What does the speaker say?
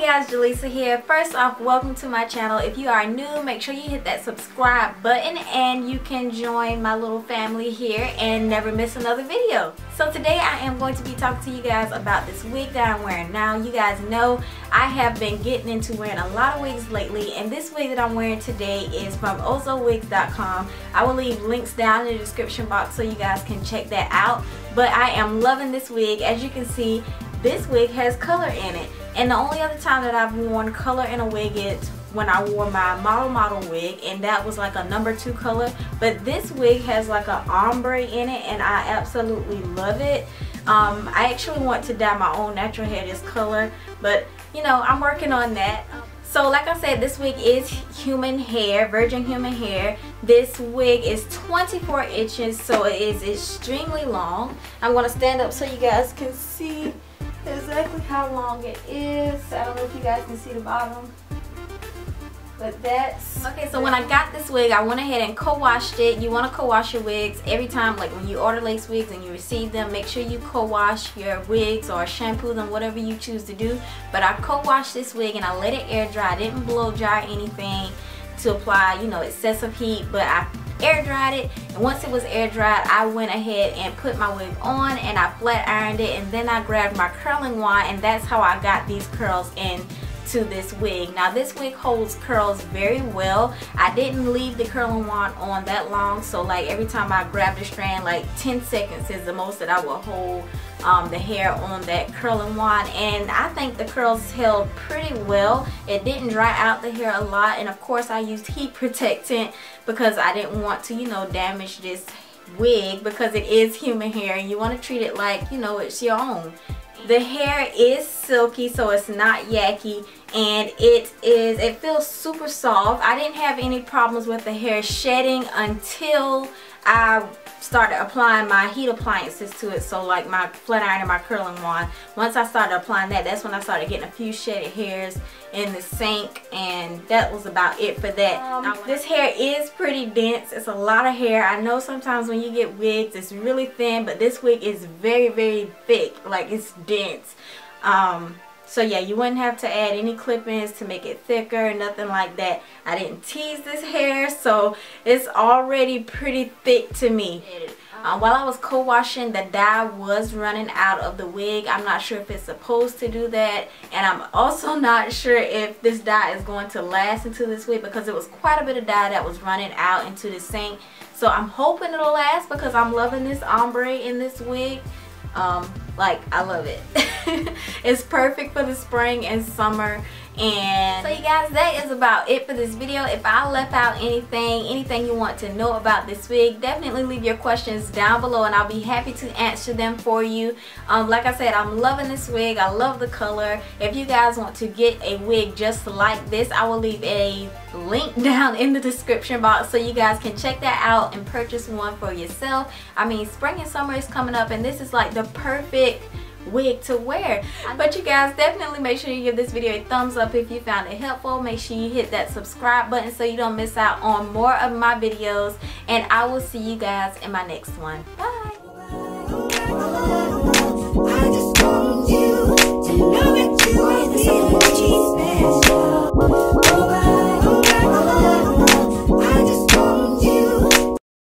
guys, Jaleesa here. First off, welcome to my channel. If you are new, make sure you hit that subscribe button and you can join my little family here and never miss another video. So today I am going to be talking to you guys about this wig that I'm wearing now. You guys know I have been getting into wearing a lot of wigs lately and this wig that I'm wearing today is from ozowigs.com. I will leave links down in the description box so you guys can check that out. But I am loving this wig. As you can see, this wig has color in it. And the only other time that I've worn color in a wig is when I wore my model model wig and that was like a number two color. But this wig has like an ombre in it and I absolutely love it. Um, I actually want to dye my own natural hair this color but you know I'm working on that. So like I said this wig is human hair virgin human hair. This wig is 24 inches so it is extremely long. I'm gonna stand up so you guys can see exactly how long it is. I don't know if you guys can see the bottom. But that's... Okay, so when I got this wig, I went ahead and co-washed it. You want to co-wash your wigs every time, like when you order lace wigs and you receive them, make sure you co-wash your wigs or shampoo them, whatever you choose to do. But I co-washed this wig and I let it air dry. I didn't blow dry anything to apply, you know, excessive heat, but I air dried it and once it was air dried I went ahead and put my wig on and I flat ironed it and then I grabbed my curling wand and that's how I got these curls in to this wig. Now this wig holds curls very well. I didn't leave the curling wand on that long so like every time I grab the strand like 10 seconds is the most that I will hold um, the hair on that curling wand and I think the curls held pretty well. It didn't dry out the hair a lot and of course I used heat protectant because I didn't want to you know damage this wig because it is human hair and you want to treat it like you know it's your own. The hair is silky so it's not yucky and it is it feels super soft. I didn't have any problems with the hair shedding until I started applying my heat appliances to it. So like my flat iron and my curling wand. Once I started applying that that's when I started getting a few shedded hairs in the sink and that was about it for that. Um, this hair is pretty dense. It's a lot of hair. I know sometimes when you get wigs it's really thin but this wig is very very thick. Like it's dense. Um, so yeah, you wouldn't have to add any clip-ins to make it thicker, nothing like that. I didn't tease this hair, so it's already pretty thick to me. Uh, while I was co-washing, the dye was running out of the wig. I'm not sure if it's supposed to do that. And I'm also not sure if this dye is going to last into this wig because it was quite a bit of dye that was running out into the sink. So I'm hoping it'll last because I'm loving this ombre in this wig. Um, like, I love it. it's perfect for the spring and summer and so you guys that is about it for this video. If I left out anything anything you want to know about this wig definitely leave your questions down below and I'll be happy to answer them for you. Um, like I said I'm loving this wig. I love the color. If you guys want to get a wig just like this I will leave a link down in the description box so you guys can check that out and purchase one for yourself. I mean spring and summer is coming up and this is like the perfect wig to wear. But you guys definitely make sure you give this video a thumbs up if you found it helpful. Make sure you hit that subscribe button so you don't miss out on more of my videos. And I will see you guys in my next one. Bye